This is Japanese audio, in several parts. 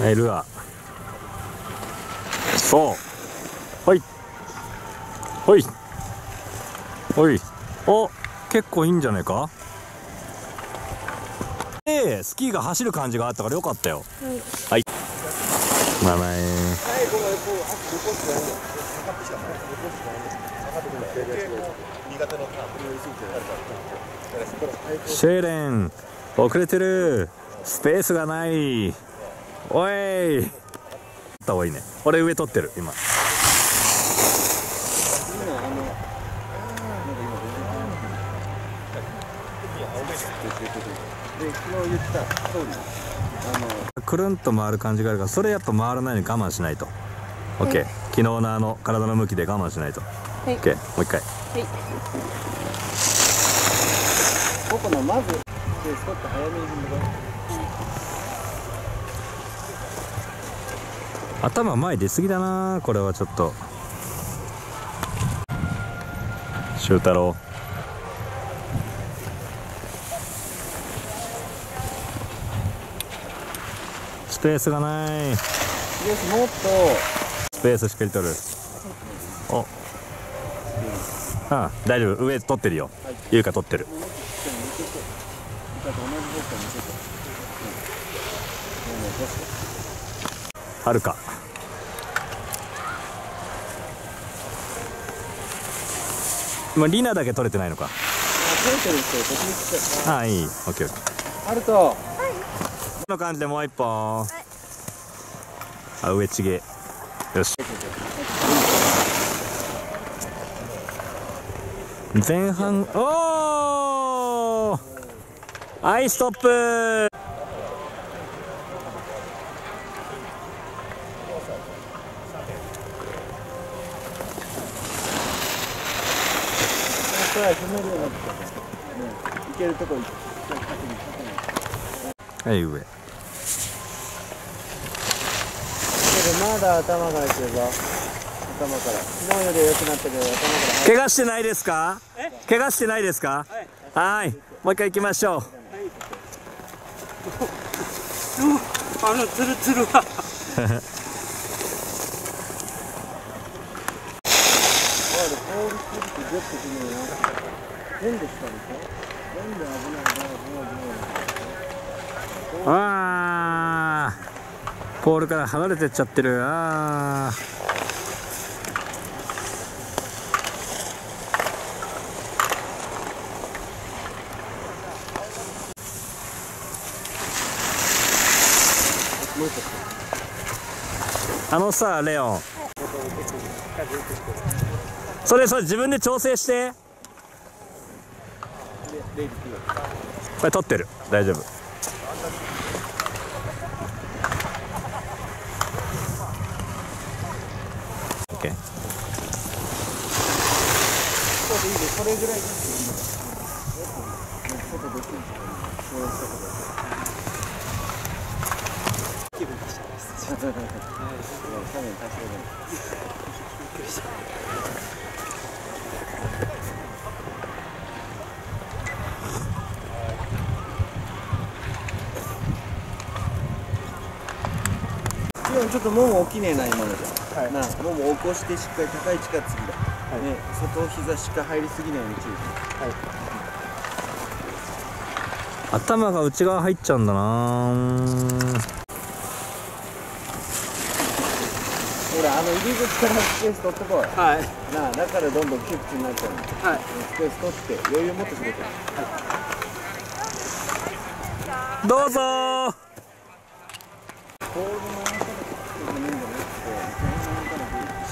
はいルアー。そう。はい。ほい。ほい。お結構いいんじゃないか？えスキーが走る感じがあったからよかったよ。はい。はい。まあまあシェーレン遅れてるスペースがないおい。った方がいいね。俺上取ってる今。で昨日言った通りあのくるんと回る感じがあるからそれやっぱ回らないように我慢しないと。OK、昨日のあの体の向きで我慢しないと、い。OK もう一回。はい。ここのまずでストップ早めに踏んで頭前出過ぎだな。これはちょっと。修太郎。スペースがない。いですもっとスペースしっかり取る。お。ああ大丈夫。上取ってるよ。優香取ってる。はるか。まあリナだけ取れてないのか。取れてる人こっちに来ちゃっああいい。オッケーオッケー。たあると。この感じでもう一本、あ上ちげ。よし。前半おー！アイストップこれは踏めるようになってきたね。ねいけるとこ行って。はい上。けどまだ頭からいけるぞ頭から。昨日よりは良くなったけど頭から怪我してないですか？怪我してないですか？はい。もう一回行きましょう。あのツルツルは ポールすぎてギュッとするのよ全部したでしょ全部危ない危ない危ない危ないあーポールから離れてっちゃってる。ああのさレオン。それそれ自分で調整して。これ取ってる。大丈夫。オッケーそうでいいでこれぐらいでいい外できるそういうとこで気分でしたちょっと斜面足してる今ちょっともも起きねえな今のじゃ、なあもも起こしてしっかり高い位置から次だ、ね外膝しか入りすぎないように注意頭が内側入っちゃうんだな。ほらあの入り口からスペース取ってこい。はい。なあだからどんどん窮屈になっちゃうの。はい。スペース取って余裕を持って仕事どうぞー。ボールの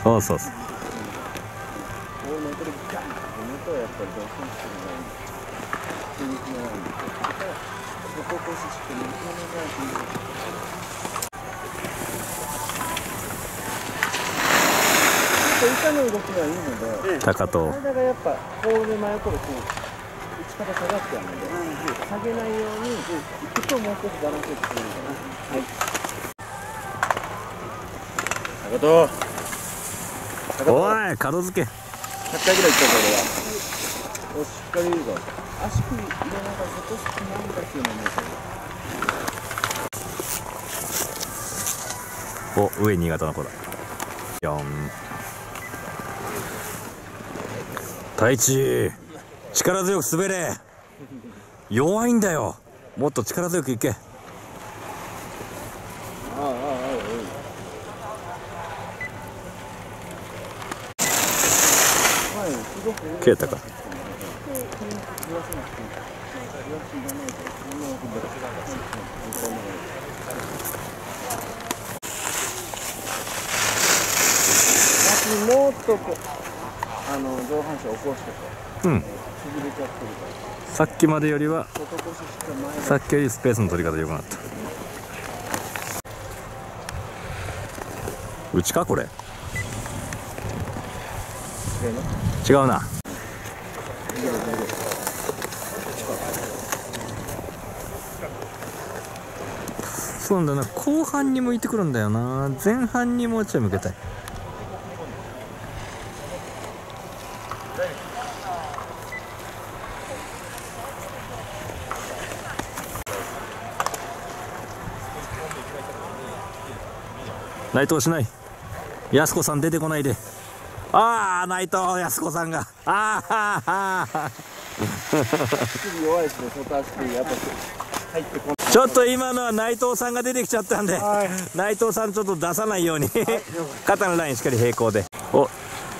そうそうそうボールの横でガンと踏むとやっぱりどうしてもしてもらうんで筋肉のないんでだからそこをこうしてしっかり肉のない筋肉板の動きはいいので高藤体がやっぱこうで真横でこう打ち方下がっちゃうので、下げないように行くともう少しバランスよくするのかな。はい。高藤。おい角付け100回ぐらい行ったぞ俺は。おしっかりぞ。足首入れながら外すなんだっていうのを思うけど。お上新潟の子だ4太一力強く滑れ弱いんだよもっと力強くいけああああああはいすごく切れたか。もっとこうあの上半身起こしてこうん。う潰れちゃってるからさっきまでよりはさっきよりスペースの取り方良くなった。うちかこれ。違うなそうな後半に向いてくるんだよな。前半にもうちょい向けたい。内藤しない。安子さん出てこないで。ああ内藤安子さんが。ああ 弱いですね外足首やっぱ入ってこちょっと今のは内藤さんが出てきちゃったんで、はい。内藤さんちょっと出さないように肩のラインしっかり平行で。お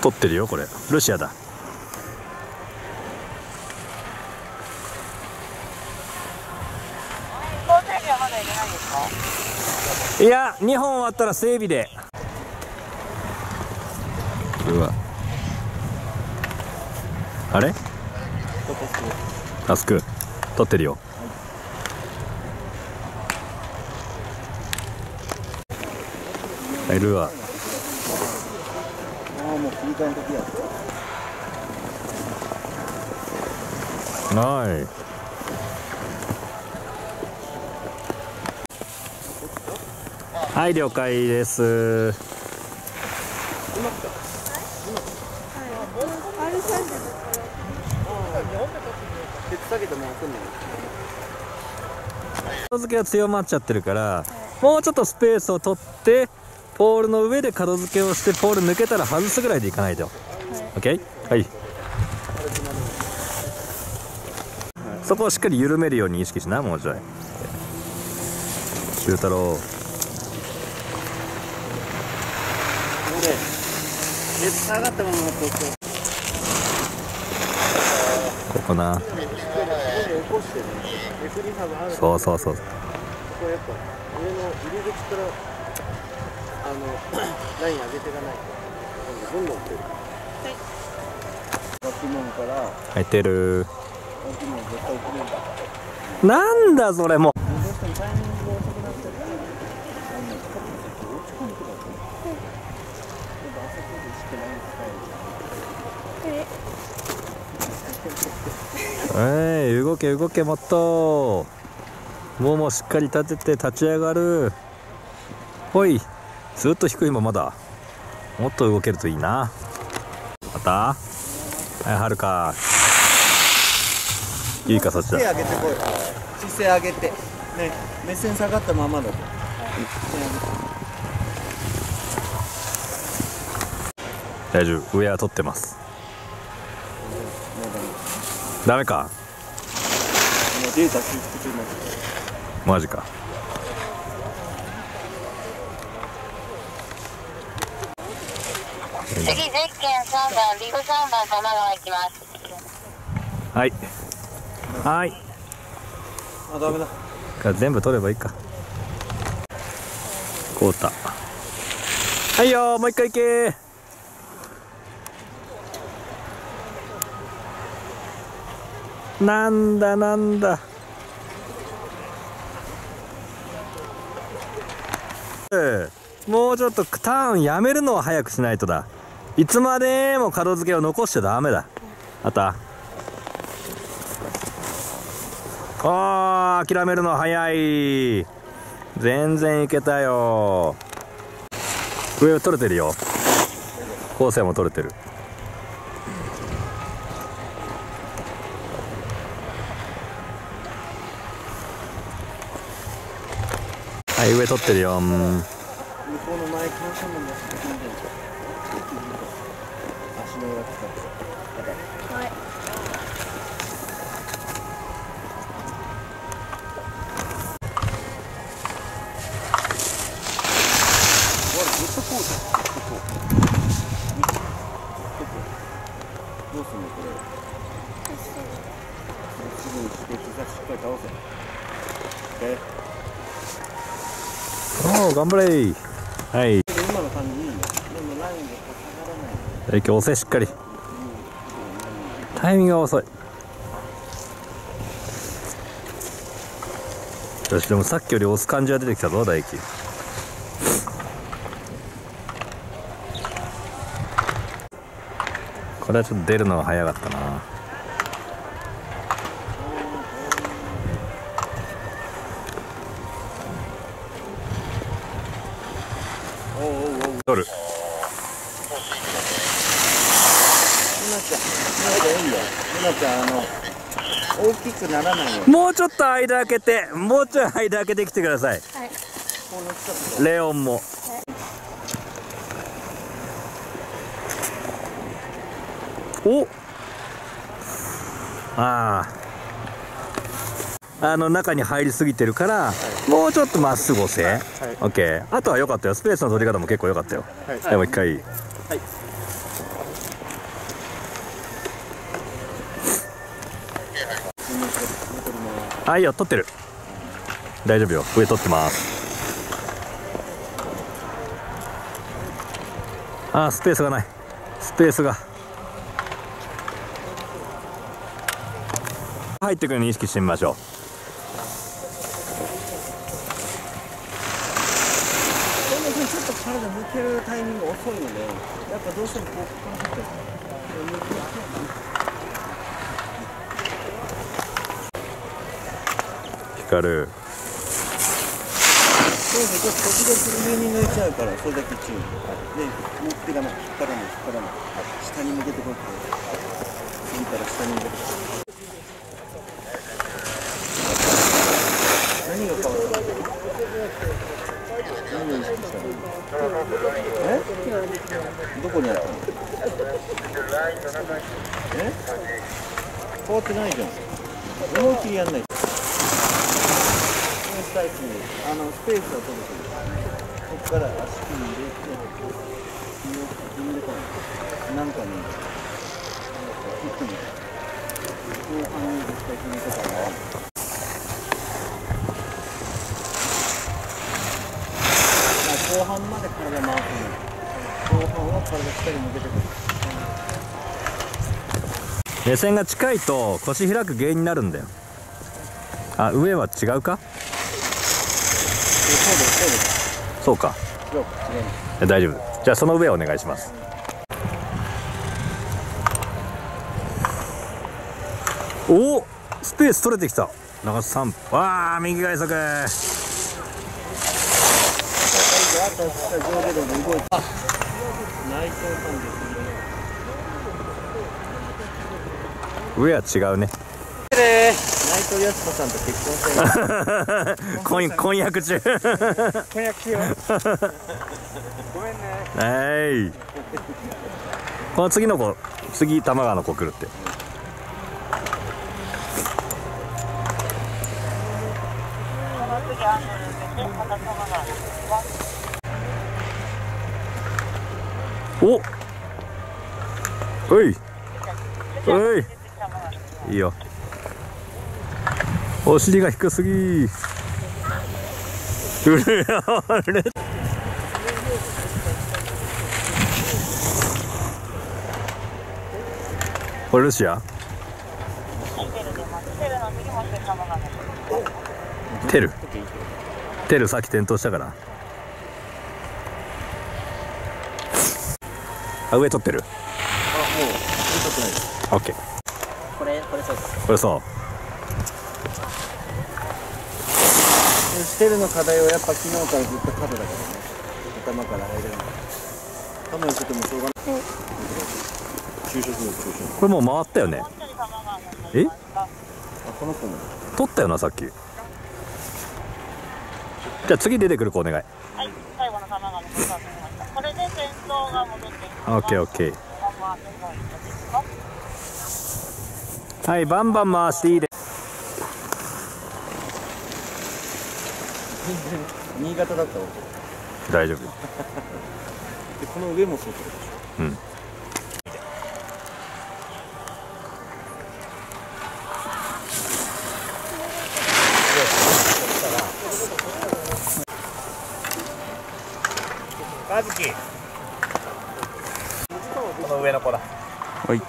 取ってるよこれ。ルシアだ。いや2本終わったら整備で。うわ。あれ？タスク。取ってるよはいルアーああもう切り替えの時やはい。はい、了解です。鉄下げて回せんの片付けが強まっちゃってるから、もうちょっとスペースを取って、ポールの上で角付けをして、ポール抜けたら外すぐらいでいかないと。OK? はい。そこをしっかり緩めるように意識しな、もうちょい。修太郎。で鉄下がったままこうこな。そうそうそう。ここやっぱ上の入り口からあの ライン上げていかないと。どんどん来る。入ってる。なんだそれも。えるえい動け動けもっと。ももしっかり立てて立ち上がる。ほいずっと低いままだ。もっと動けるといいな。また？はいはるか。いいかそっちだ。姿勢上げてこい。姿勢上げて。ね目線下がったままだ大丈夫。上は取ってます。ダメか。マジか次ゼッケン3番ビブ3番玉川行きますはい。はい。あダメだ。か全部取ればいいか。こうた。はいよもう一回いけ。なんだなんだ。ええ。もうちょっとターンやめるのは早くしないとだいつまでも角付けを残しちゃダメだ。あった。あー諦めるの早い。全然いけたよ。上取れてるよ。構成も取れてる。はい上取ってるよ。頑張れ。はい。今の感じいいねでもラインが下がらない。影響押せしっかりタイミングが遅い。よしでもさっきより押す感じが出てきたぞ大輝。これはちょっと出るのが早かったな取る。大きくならないよもうちょっと間開けてもうちょい間開けてきてください。こうなっちゃってレオンも。お。ああ。あの中に入りすぎてるから、もうちょっとまっすぐ押せ、オッケーあとは良かったよ。スペースの取り方も結構良かったよ、はい。はい、もう一回。はい。いいよ取ってる。大丈夫よ。上取ってます。あースペースがない。スペースが。入ってくるのに意識してみましょうそんな風にちょっと体抜けるタイミングが遅いのでやっぱどうしてもこうここから入っちゃう抜け光るそうそうちょっと時々上に抜いちゃうからそれだけ注意。はいで持ってかない。引っ張らない。引っ張らない。はい下に向けてこうやって。次から下に向けて。何が変わった何を意識したの？え？どこにあったの？え？変わってないじゃん。思いっきりやんないスタイルにあのスペースを取る。とから足首入れて踏んでこないなんかねキックに後半に絶対踏みとかな後半まで体回すの後半は体しっかり向けてくる。目線が近いと腰開く原因になるんだよ。あ上は違うか？そうですそうです。そうか。大丈夫。じゃあその上お願いします。おおスペース取れてきた。長瀬さ3わあ右外足あ。と上下動で動いてあ内藤さんです上は違うね。内藤康子さんと結婚してる婚婚約中。婚約しよう。ごめんね。はい。この次の子次玉川の子来るって。おおい。おい。いいよお尻が低すぎ。うるやれこれ。ルシアテル。でます。テルさっき転倒したから。あ上取ってる。あもうちょっとないです。オッケー。これこれそうですこれそうしてるの課題はやっぱ昨日からずっと角だからね頭から入れない頭寄せてもしょうがない。昼食です昼食。これもう回ったよね。え？あこの子も取ったよなさっき。じゃあ次出てくる子お願い。はい、最後のの玉が残されてました。これで先頭が戻ってきます。オッケーオッケー。はいバンバン回していいで新潟だったら OK 大丈夫。でこの上もそう。ってことでしょう。ん和樹この上の子だ。はい。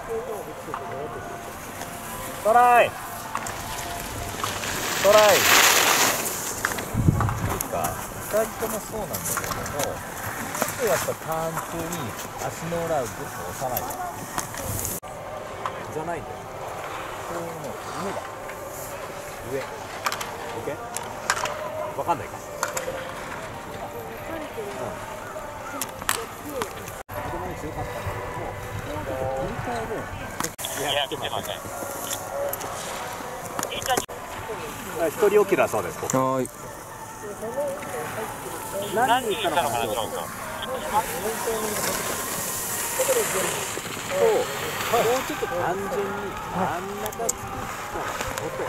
トライ。トライなんか2人ともそうなんだけどもちょっとやっぱターン中に足の裏をグッと押さないとじゃないんだよこういうの上だ上 OK? わかんないか子供に強かったんだけどもでいや来てません一人起きだそうです。ここはい何人いたのかな、ちょっと。もうちょっと単純に真ん中作ったこと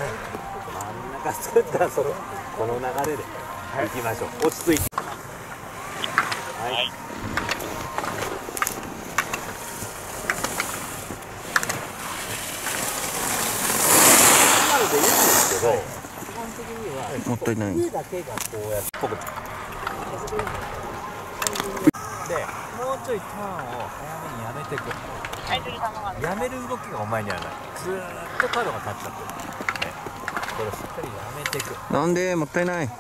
真ん中作ったそのこの流れで行きましょう。落ち着いて。はい。今のでいいんですけど、基本的にはもったいないでもうちょいターンを早めにやめていく。やめる動きがお前にはない。ずーっと角が立っちゃってる、ね、これをしっかりやめていく。なんでもったいない。な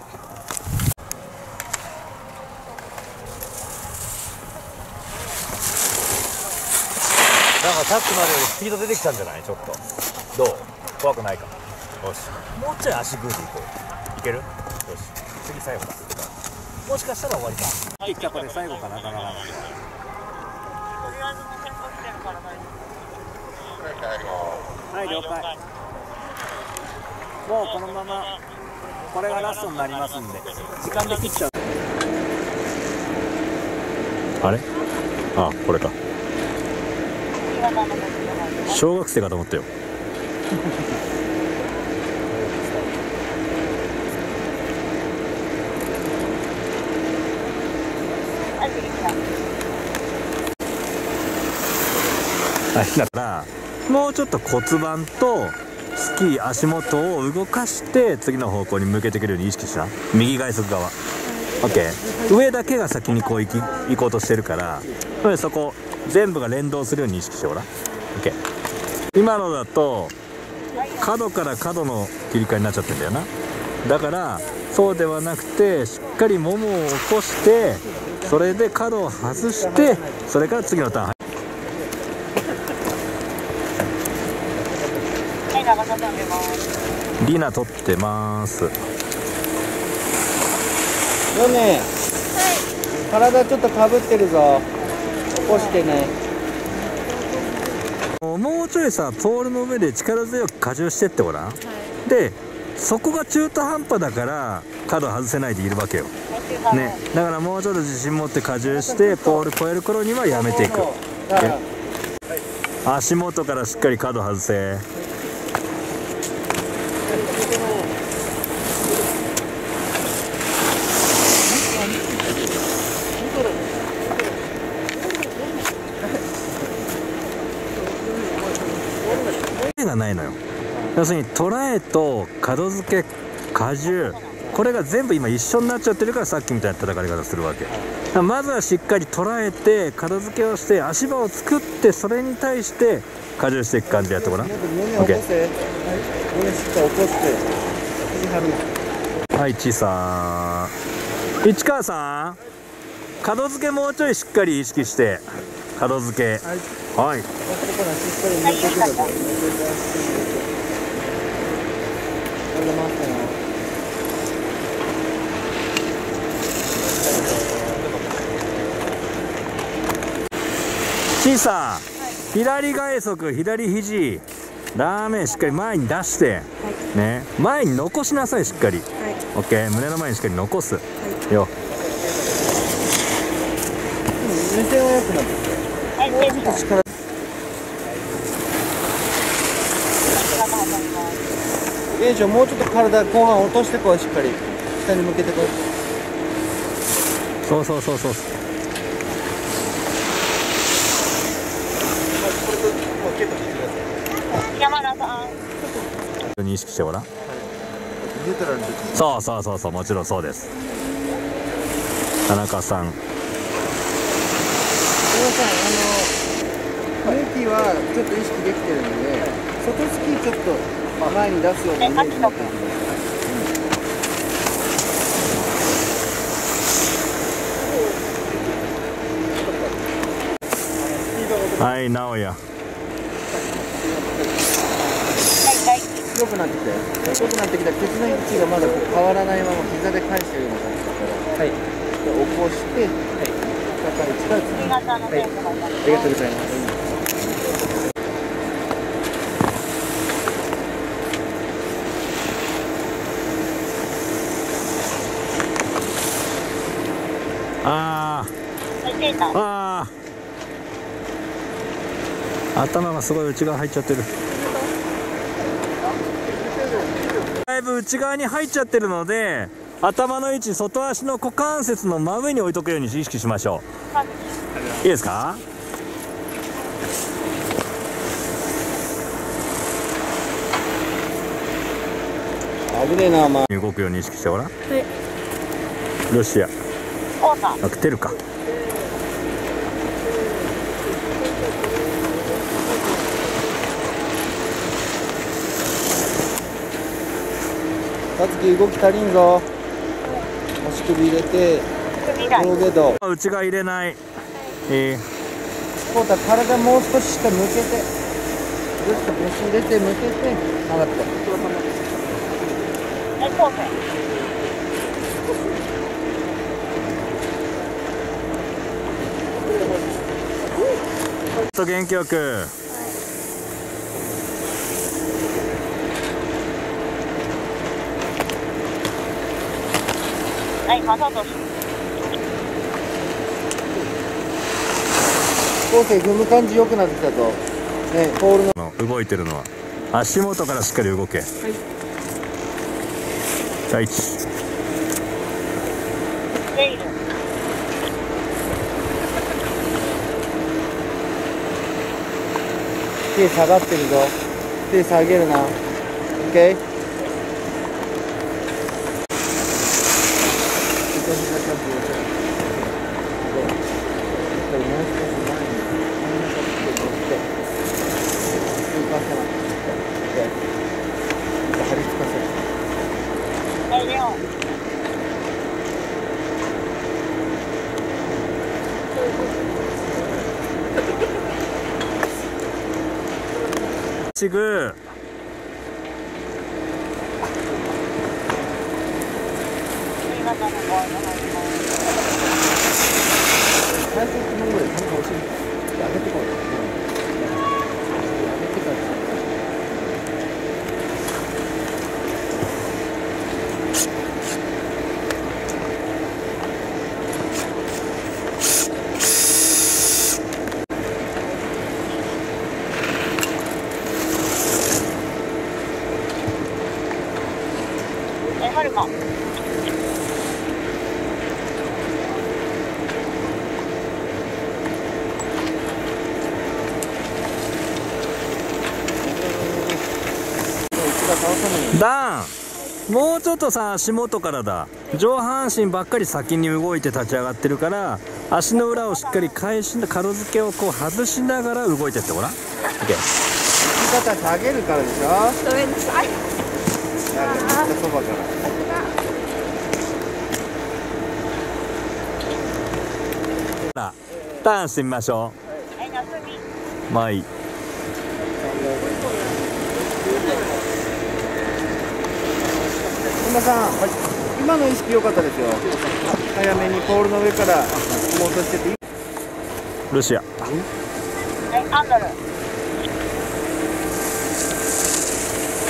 んかさっきまでよりスピード出てきたんじゃない？ちょっと。どう？怖くないか。よし。もうちょい足グーでいこう。いける？よし。次最後だもしかしたら終わりか。はいじゃあこれ最後かな。かなとりあえずもう先頭来てるから大丈はい了解。もうこのままこれがラストになりますんで。時間で切っちゃう。あれ？あこれか。小学生かと思ったよはい、次来た。はいだからもうちょっと骨盤とスキー足元を動かして次の方向に向けてくるように意識しな右外側。側 OK 上だけが先にこう行き行こうとしてるからそれでそこ全部が連動するように意識してごらん。OK 今のだと角から角の切り替えになっちゃってんだよな。だからそうではなくてしっかりももを起こしてそれで角を外してそれから次のターンはい、長さ飛んでます。リナ取ってます。ヨネ体ちょっとかぶってるぞ。起こしてね。もうちょいさポールの上で力強く荷重してってごらん、でそこが中途半端だから角外せないでいるわけよ。ね。だからもうちょっと自信持って荷重してポール超える頃にはやめていく。足元からしっかり角外せがないのよ要するに捉えと角付け荷重これが全部今一緒になっちゃってるからさっきみたいな叩かれ方するわけ。まずはしっかり捉えて角付けをして足場を作ってそれに対して荷重していく感じでやってごらんヨネ起こせ。はいちさん。市川さん。角付けもうちょいしっかり意識して。角付け。はい。はいり抜いてくるぞ抜いてくるこれで回ってなちさん左外足左肘ラーメンしっかり前に出して、ね。前に残しなさいしっかり、オッケー胸の前にしっかり残す、よ。目線は良くなってきてはい、テンション。力姿始まります。よいしょもうちょっと体後半落としてこいしっかり。下に向けてこい。そうそうそうそう。山田さん。認識してごらんニュートラルの時そうそうそうそうもちろんそうです田中さん皆さんあのユーティはちょっと意識できてるので外スキーちょっと前に出すようなイメージはい直哉。はい、はい。強くなってきて強くなってきた。ケツの位置がまだこう変わらないまま膝で返してるような感じだから。はい。起こしてはい。高い。位置から。ありがとうございますはい、テーター。あー。頭がすごい内側入っちゃってる。だいぶ内側に入っちゃってるので頭の位置外足の股関節の真上に置いとくように意識しましょう。い。いですか？危ねえなまあ動くように意識してごらん。ロシアあ来てるかさつき動き足りんぞ。足首入れて。上下動内側入れない。えこうた体もう少し下向けて。ぐっと腰入れて向けて。上がって。はい、コーセ。ー、と元気よくはい、傘とし。後世踏む感じ良くなってきたぞねポールの。の動いてるのは。足元からしっかり動け。はい。第一レイル。手下がってるぞ。手下げるな。OK 張り付かせるはい、レオン。ちぐ新潟のボールが入ります。最初1分ぐらいなんか欲しい上げてこい上げてからはい、はるか。一が倒さないよダンもうちょっとさ足元からだ。上半身ばっかり先に動いて立ち上がってるから足の裏をしっかり返し角付けをこう外しながら動いてってごらん。OK 生き方下げるからでしょ？ごめんなさい。なんかめっちゃそばから。さあターンしてみましょはい、まあいい田さん、はい、今の意識良かったですよ。早めにポールの上から戻してていい？シア。えアンドル。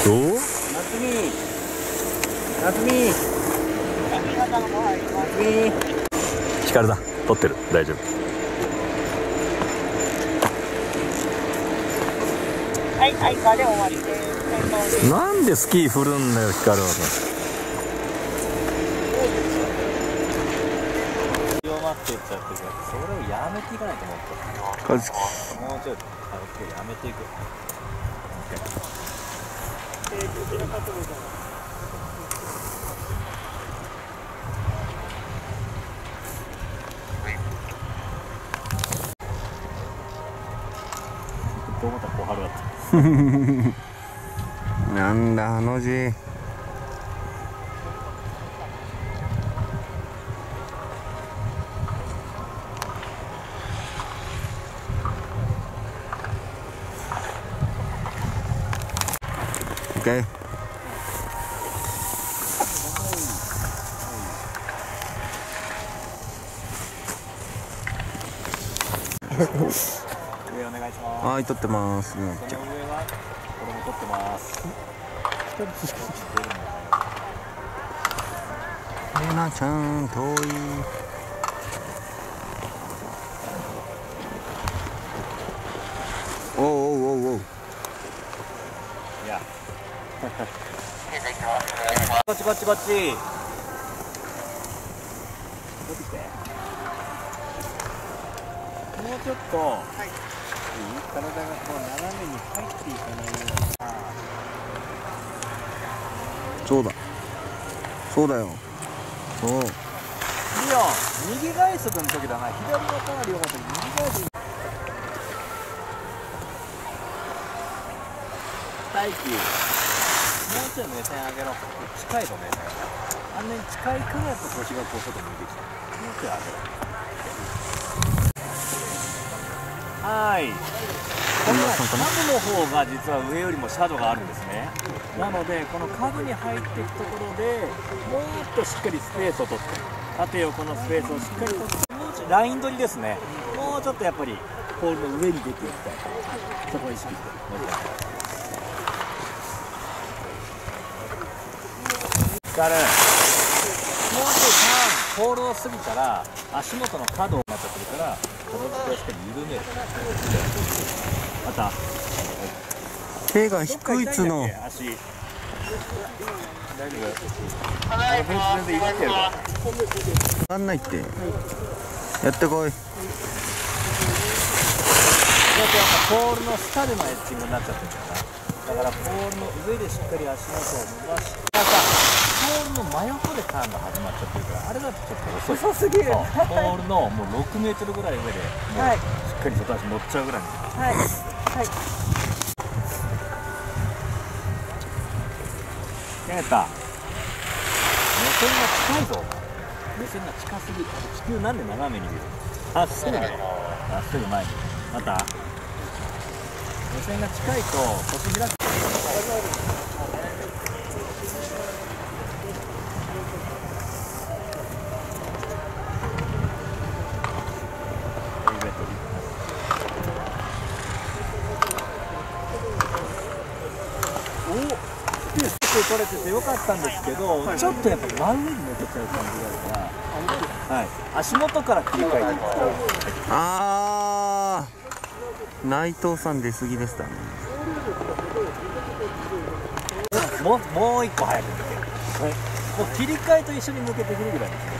どう？夏美夏美ヒカルだ。撮ってる。大丈夫。はい終わりです。なんでスキー振るんだよヒカルはっていっちゃってるからそれをやめていかないと思ってもうちょい軽くやめていくどう思ったら小春だったなんだあの字。はい撮ってます。その上はこれも撮ってます。レナちゃん遠い。おうおうおうおう。いや。こっちこっちこっちこっち来て。もうちょっと、い、い体がこう斜めに入っていかないようにそうだ。そうだよ。そう。リオン右外足の時だな左のかなり良かったけど右外足大輝もうちょい目線上げろ。近いと目線あんなに近いからやっぱ腰がこう外向いてきた。もうちょい上げろはい。この下部の方が実は上よりもシャドウがあるんですね。なのでこの下部に入っていくところでもっとしっかりスペースを取って縦横のスペースをしっかり取ってもうちょいライン取りですね。もうちょっとやっぱりポールの上に出ていきたいそこを意識してもう一回光る。もうちょいポールを過ぎたら足元の角になっちゃってるかしっかり緩めるまた。手が低いっつうの。足。大丈夫？あのフェンス全然いじってるから。分かんないって。やってこい。だってやっぱポールの下でのエッジングになっちゃってるから。だからポールの上でしっかり足元を伸ばして。またポールの真横でターンが始まっちゃってるれだとちょっと遅い遅すぎる。そうポールのもう6メートルぐらい上ではい。しっかり外足乗っちゃうぐらいにはい。はい。やった目線が近いぞ。目線が近すぎ地球なんで斜めに見る。まっすぐまっすぐ前に。また。目線が近いと腰開くエイベットリおスペース取れててよかったんですけど、ちょっとやっぱ真上に抜けちゃう感じがあるから、はい、足元から切り替えていくあー。内藤さん出過ぎでしたね。もうもう一個早く抜ける、はい、もう切り替えと一緒に抜けてくるぐらいです。ね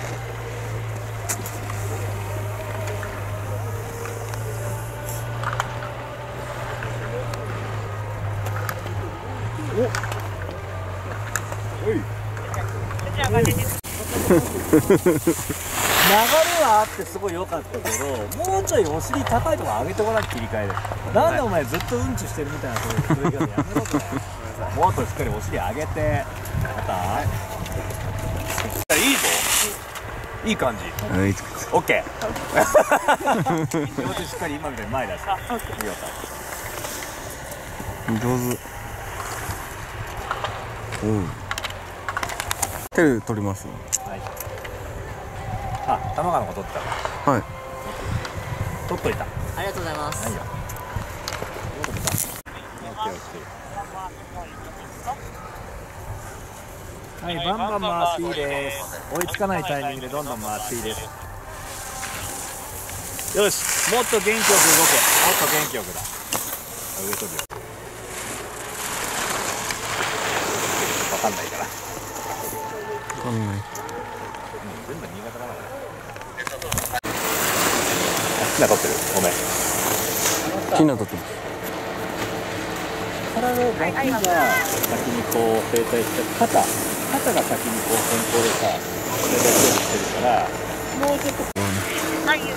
はあってすごい良かったけどもうちょいお尻高いところ上げてこなきゃ切り替えでなんでお前ずっとうんちしてるみたいなそういうやめろこれもっとしっかりお尻上げてまたい。い ぞいい感じ。はい。オッケー両手しっかり今みたいに前出して見事上手おう手で取ります？はいあ玉川のこと取った。はい。取っといた。ありがとうございます。はいよ。どこだオッケーオッケーはいバンバン回っていいです。追いつかないタイミングでどんどん回っていいです。よしもっと元気よく動け。もっと元気よくだ。上飛びよ。わかんないから。わかんない、う、全部新潟だから。好きな撮ってる。ごめん。木のとってます体の脇が先にこう整体して肩肩が先にこう先行でさ整体してるからもうちょっと。はい、ゆき。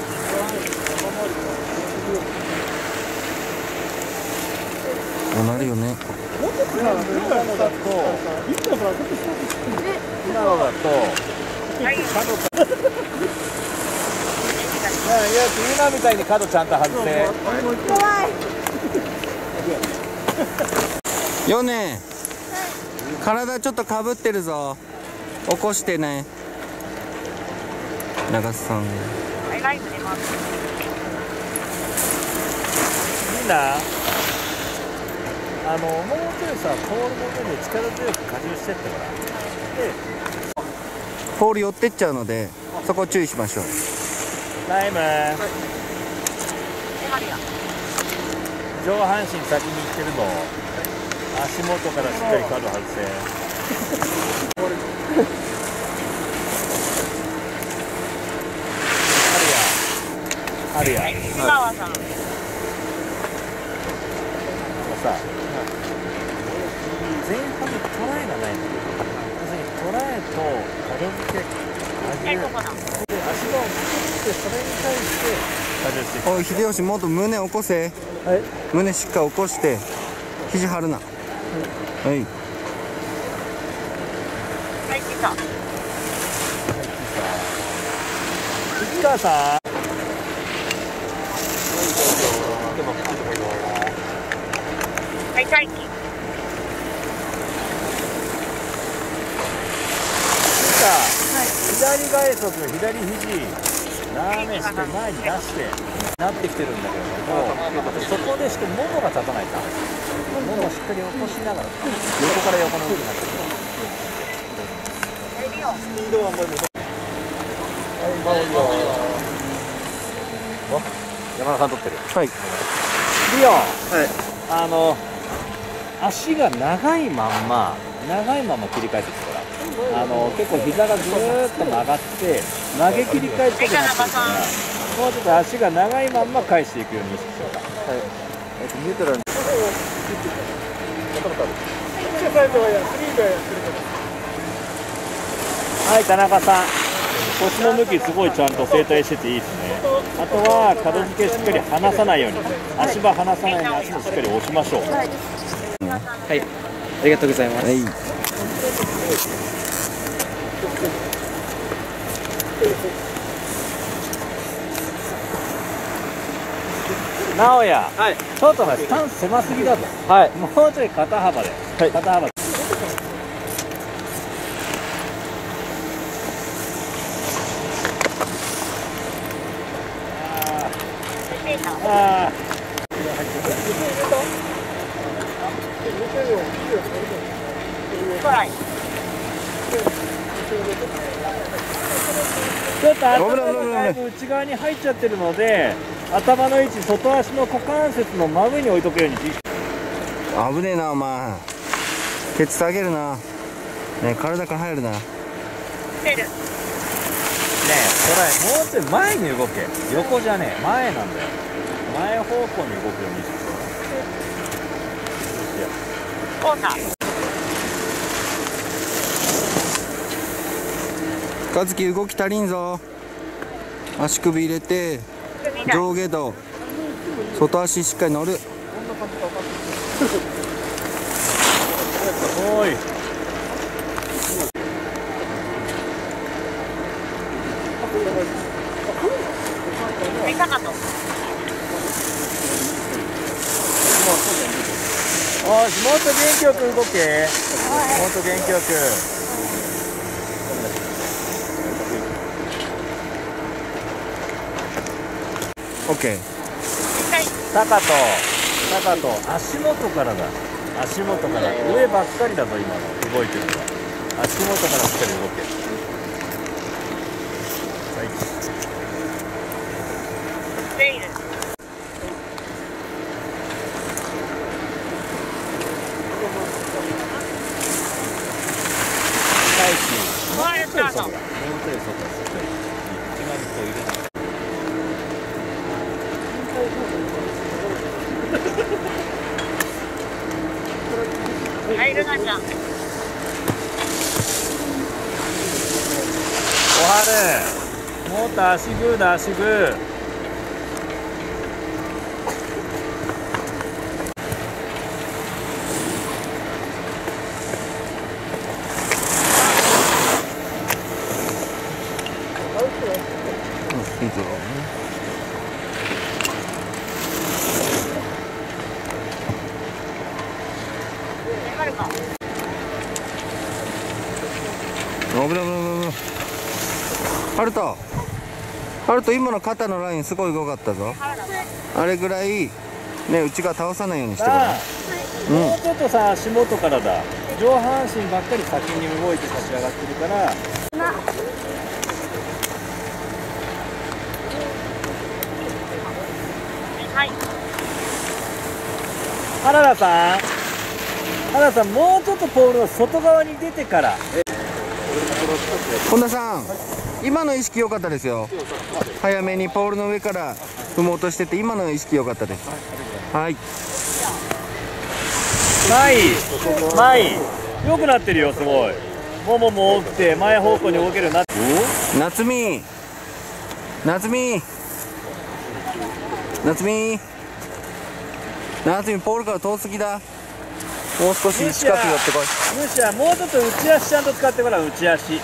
こうなるよね今のだと。今のだと。はい、ゆき。いやいや今みたいに角ちゃんと外して。ヨネ体ちょっとかぶってるぞ。起こしてね。長瀬さん。みんなあのもうちょいさポールの上で力強く荷重してってもらでポール寄ってっちゃうのでそこ注意しましょうタイム出まるよ。上半身先に行ってるの。足元からしっかり角外せ。あるやあるや井川さん。さ前半にトライがないの。要するにトライと角付け。足場を作ってそれに対して荷重していくおい秀吉もっと胸起こせ。はい。胸しっかり起こして肘張るな。はい。はい、来た。市川さん。はい、待機。左外足左肘ラーメンして前に出してなってきてるんだけれどもそこでしかももが立たないかももをしっかり起こしながら横から横の動きになってるやるよ。スピードはもう山田さん撮ってるはいリオン、あの足が長いまんま長いまま切り替えてきたからあの結構膝がずーっと曲がって投げ切り返しっぽくなってるからもうちょっと足が長い。まんま返してい。くように意識しようかニュートラルはい。田中さん腰の向きすごい。ちゃんと整体しててい。い。ですねあとは角付けしっかり離さない。ように足場離さない。ように足もしっかり押しましょうはい。ありがとうござい。ますはい。直哉、はい。ちょっとねスタンス狭すぎだぞ。はい。もうちょい肩幅で、はい。肩幅。出てた。あトライ。ちょっと内側に入っちゃってるので頭の位置外足の股関節の真上に置いとくようにね危ねえなお前。ケツ下げるな。ね体から入るな。出る。えそれもうちょい前に動け。横じゃねえ。前なんだよ。前方向に動くように意識して。コーナー。和樹動き足りんぞ。足首入れて。上下動。外足しっかり乗る。おい。おしもっと元気よく動け。もっと元気よく OK はい。高と高と足元からだ。足元から。上ばっかりだぞ今の。動いてるのは。足元からしっかり動けはい出る。なちゃん。おはるもっと足グーだ足グーいいぞわかるか。危ない危ない危ないハルトハルト今の肩のラインすごい良かったぞ。あれぐらいね内側倒さないようにしてくれ。さあ、もうちょっとさ足元からだ。上半身ばっかり先に動いて立ち上がってるから。はい。原田さん。原田さんもうちょっとポールの外側に出てから本田さん今の意識良かったですよ。早めにポールの上から踏もうとしてて今の意識良かったです。はい。前前良くなってるよすごい。ももも多くて前方向に動けるようになって。夏美。夏美。夏美。夏美ポールから遠すぎだもう少し近く寄ってこい。むしろもうちょっと内足ちゃんと使ってから内足。OK?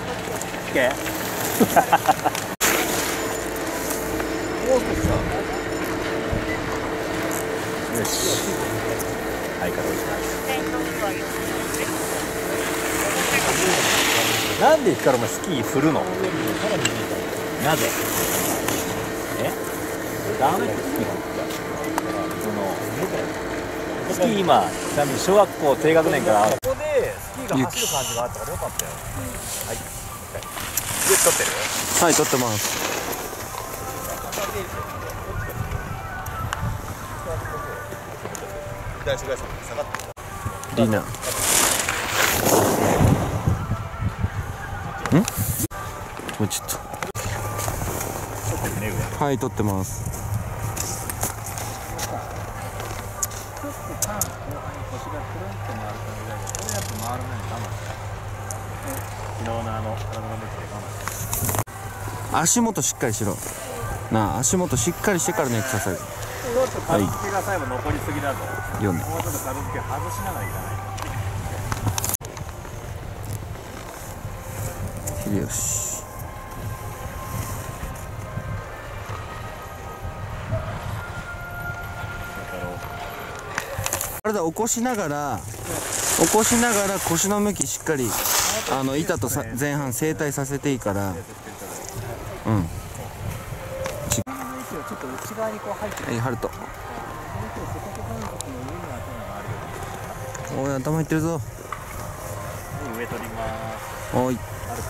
もう少し。さよし。はいから落ちたなんで光お前スキー振るの？なぜ？え？ダメそのスキー今ちなみに小学校低学年から。ここでスキーが走る感じがあったからよかったよ。はい。で撮ってるはい撮ってます。リナ。ん？もうちょっと。はい撮ってます昨日のあの体の向きで我慢足元しっかりしろ。なあ足元しっかりしてからのエクササイズ。ちょっと片付けが最後残りすぎだぞ、4年。もうちょっと片付け外し。ながらいかない秀吉体起こしながら起こしながら腰の向きしっかりあの板とさ前半正対させていいからうんちはいハルトおい頭入ってるぞ。上取ります。おい。あるか。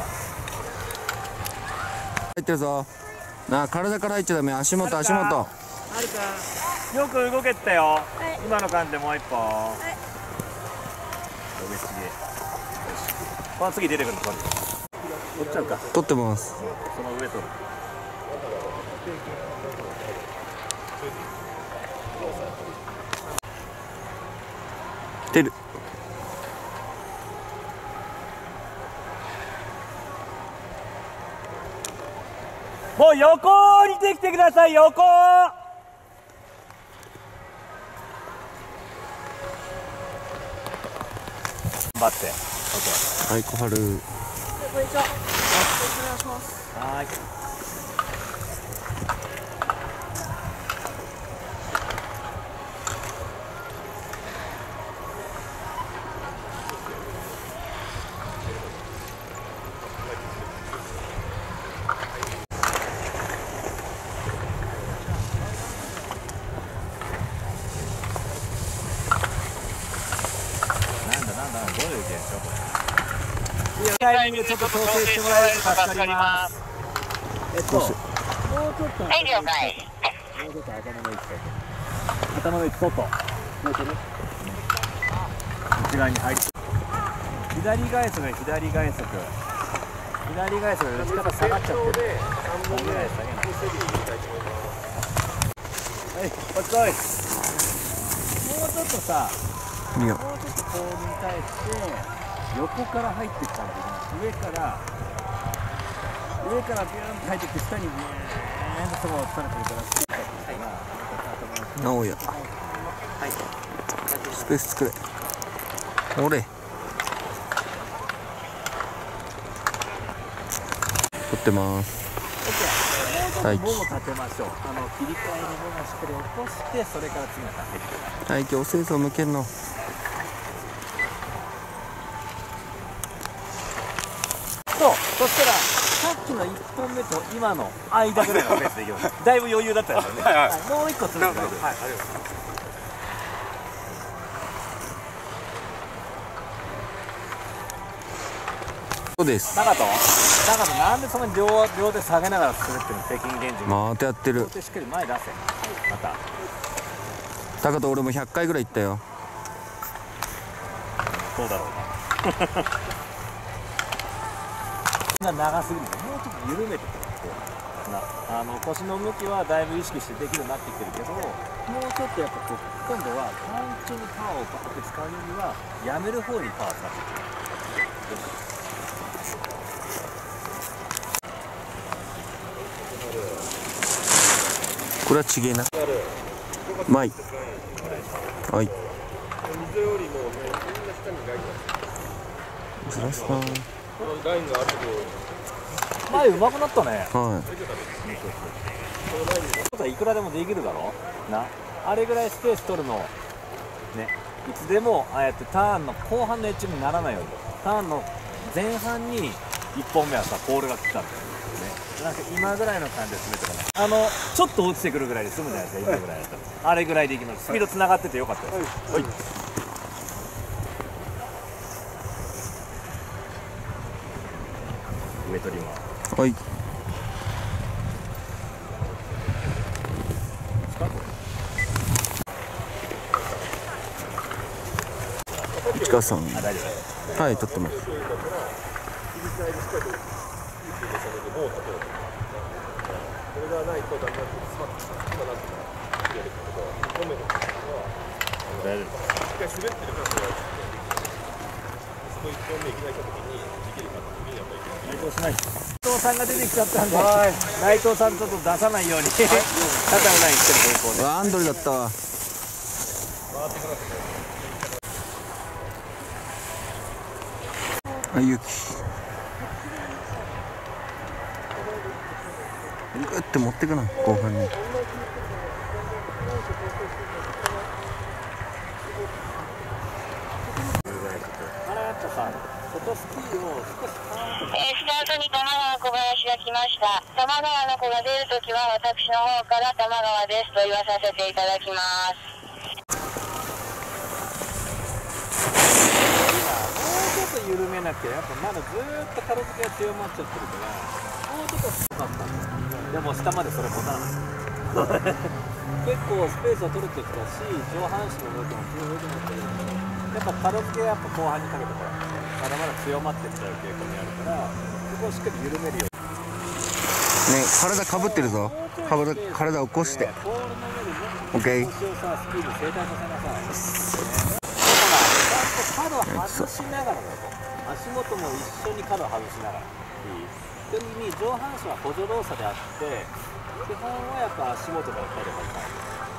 入ってるぞ。なあ体から入っちゃダメ。足元足元。あるか。よく動けてたよ、今の感じでもう一本はい。上次よしこの次出てくるのこれ。取っちゃうか。取ってます。その上取る出る。もう横にできてください横。頑張って。はい小春。はーいなんだなんだどういう現象これタイミでちょっと調整してもらえると助かります。えっともうちょっとはい、了解。もうちょっと。頭の位置頭の位置外こうやってね内側に入る左外足が左外足左外足が内から下がっちゃってる下げない下げないはいこっち来いもう。ちょっとさもうちょっとポールに対して横から入っていく感じで上から上からビューンと入ってきて下にビューンとそばをてるからスピーカーっていスペース作れ。俺。撮ってます。はいもも立てましょう。あの切り替えのももしっかり起こしてそれから次のターはい今日清楚向けんのそしたらさっきの1本目と今の間ぐらいのペースでいきますだいぶ余裕だったよね、はいもう1個続けて大丈夫です、はい、そうです。中と中となんでそんなに両両手下げながら滑ってるの？北京現地またやってる。しっかり前出せ。また。高と俺も100回ぐらい行ったよ。どうだろうな長すぎるもうちょっと緩めてこう。なあの腰の向きはだいぶ意識してできるようになってきてるけどもうちょっとやっぱこう今度は単調にパワーをバーって使うよりはやめる方にパワー使って。いくこれはちげえな。まいはい。ずらす。な前うまくなったね。はことはいくらでもできるだろ。な。あれぐらいスペース取るの。ね。いつでもああやってターンの後半のエッジにならないように。ターンの前半に1本目はさポールが来た。んだよね。なんか今ぐらいの感じで進めてかないあのちょっと落ちてくるぐらいで済むじゃないですか。今ぐらいだったら。あれぐらいでいきます。スピードつながっててよかったです。はい。上取ります。いはい市川さんあ大丈夫ですはい撮ってます大丈夫内藤しないさんが出てきちゃったんで内藤さんちょっと出さないように肩のラインしてる方向でアンドレだった。わあゆきぐって持ってくな後半にあれやっぱさ外スキーを少しえースタートに玉川小林が来ました。玉川の子が出るときは私の方から玉川ですと言わさせていただきます。もうちょっと緩めなきゃやっぱまだずーっと体付けが強まっちゃってるからもうちょっと低かったんだよでも下までそれ持たない結構スペースを取れてきたし上半身の動きもすごい良くなってるんでやっぱ体付けがやっぱ後半にかけてほらまだまだ強まってっちゃう傾向にあるからそこをしっかり緩めるようにね体かぶってるぞ。体体起こして。ポールの上でもオッケー腰をさスキーに正対させなさいだからちゃんと角を外しながらだと足元も一緒に角外しながらいい時に上半身は補助動作であって基本はやっぱ足元が角を外さない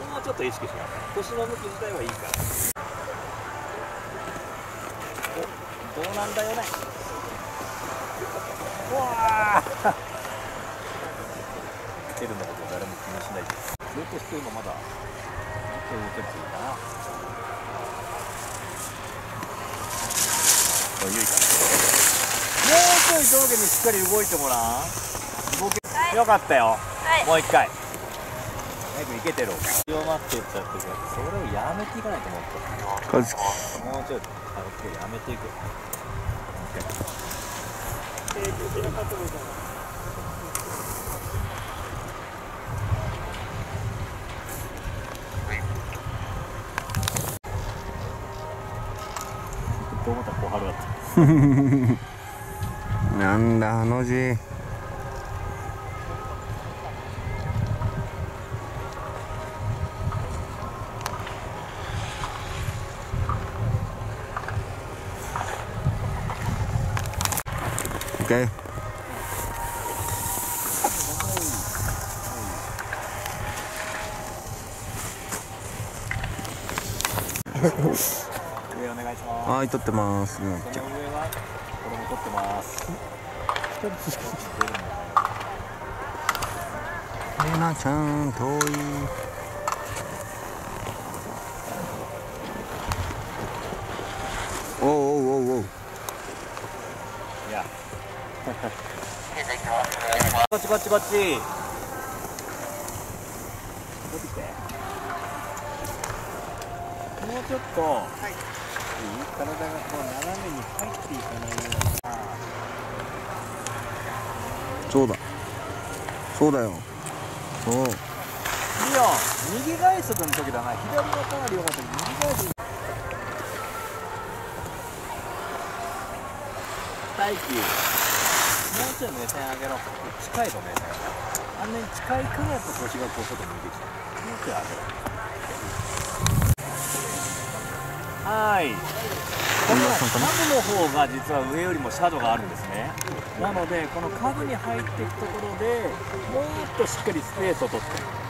もうちょっと意識します腰の向き自体はいいからどうなんだよね。うわー蹴るのこと誰も気にしないでずっと低いままだ手を動けるといいかなおゆいかもうちょい上下にしっかり動いてもらん動け、よかったよ、もう一回。早くいけてる。強まっていっちゃってそれをやめていかないと思ってもうちょいあやめていく。もう一 なんだあの字。o k はい、撮ってます。撮ってます。レナちゃん遠い。おうおうおうおう。いや。こっちこっちこっち。もうちょっと、体がこう斜めに入っていかないようなそうだそうだよ。そう。リオン右外足の時だな。左のかな。り重い時右外足大輝もうちょい目線上げろ近いと目線あんな。に近いからやっぱ腰がこう外向いてきたもうちょい上げろはいこの下部の方が実は上よりもシャドウがあるんですねなのでこの下部に入っていくところでもっとしっかりスペースを取って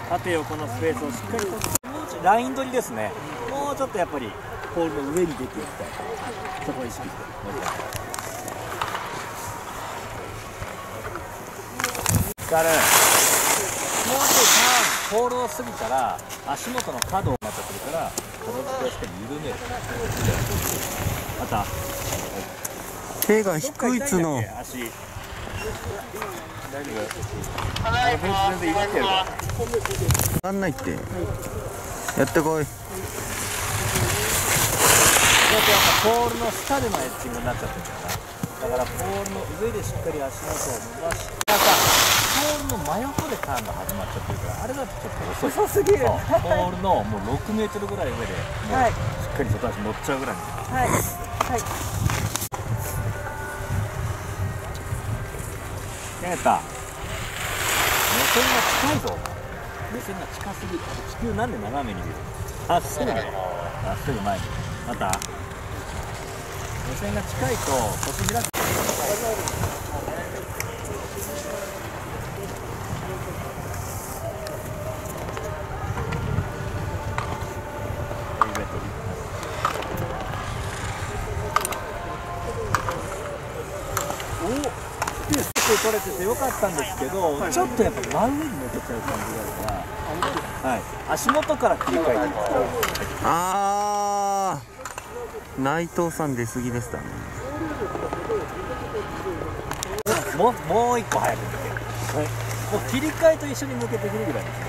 縦横のスペースをしっかり取ってもうちょライン取りですね。もうちょっとやっぱりポールの上に出ていきたいそこを意識して。もう一回もうちょいターンポールを過ぎたら足元の角をなっちゃってるから角付けをしっかり緩める。また手が低いつの。分かんないってやってこい。ちょっとやっぱポールの下でのエッジングになっちゃってるからだからポールの上でしっかり足元を伸ばして。なんかポールの真横でターンが始まっちゃってるからあれだとちょっと遅い遅すぎる。ポールのもう6メートルぐらい上でもうはいしっかり外足乗っちゃうぐらいにはい。はい目線が近いぞ。目線が近すぎる地球なんで斜めに見るあっすぐねまっすぐ前に。また。目線が近いと腰開くおスペース取れててよかったんですけど、ちょっとやっぱ真上に抜けちゃう感じがあるから、はい、足元から切り替えて。あー。内藤さん出過ぎでしたね。もうもう一個早くはい、もう切り替えと一緒に抜けてくるぐらいですね。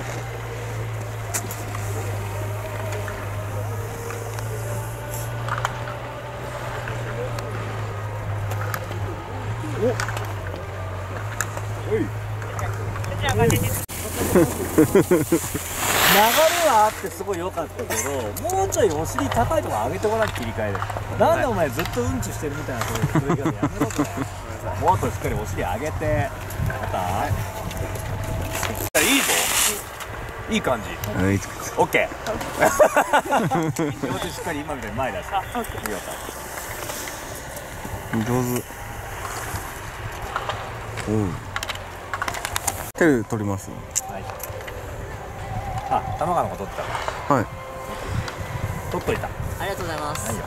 おはあってすごい良かったけどもうちょいお尻高いとこ上げてこなきゃ切り替えで。なんでお前ずっとうんちしてるみたいなそういう滑り方やめろってもっとしっかりお尻上げて。またいいぞ。いい感じ。はい。オッケー。両手しっかり今みたいに前出して。上手おう手取ります？玉川の子取ってた。はい。取っといた。ありがとうございます。はいよ。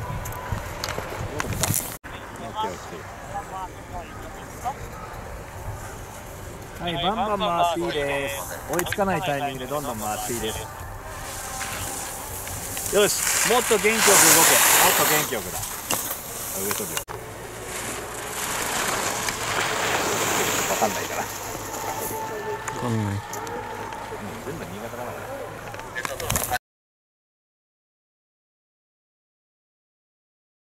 はい、バンバン回っていいです。追いつかないタイミングでどんどん回っていいです。よしもっと元気よく動け。もっと元気よくだ。上飛びよ。わかんないから。分かんない。